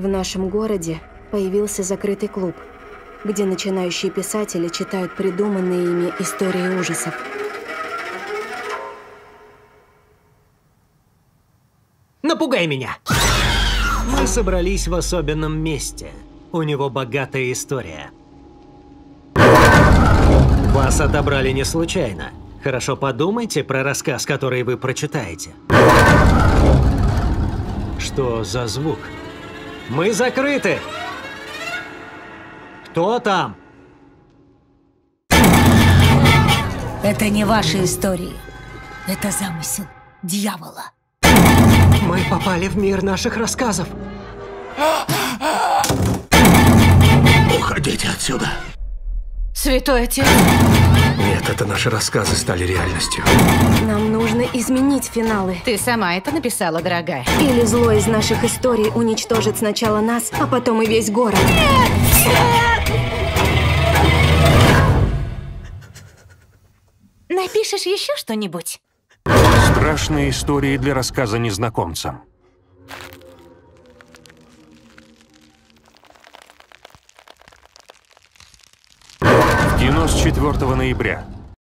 В нашем городе появился закрытый клуб, где начинающие писатели читают придуманные ими истории ужасов. Напугай меня! Мы собрались в особенном месте. У него богатая история. Вас отобрали не случайно. Хорошо подумайте про рассказ, который вы прочитаете. Что за звук? Мы закрыты! Кто там? Это не ваши истории. Это замысел дьявола. Мы попали в мир наших рассказов. Уходите отсюда. Святой отец. Нет, это наши рассказы стали реальностью. Нам нужно изменить финалы. Ты сама это написала, дорогая. Или зло из наших историй уничтожит сначала нас, а потом и весь город. Напишешь еще что-нибудь? Страшные истории для рассказа незнакомцам. В кино с 4 ноября.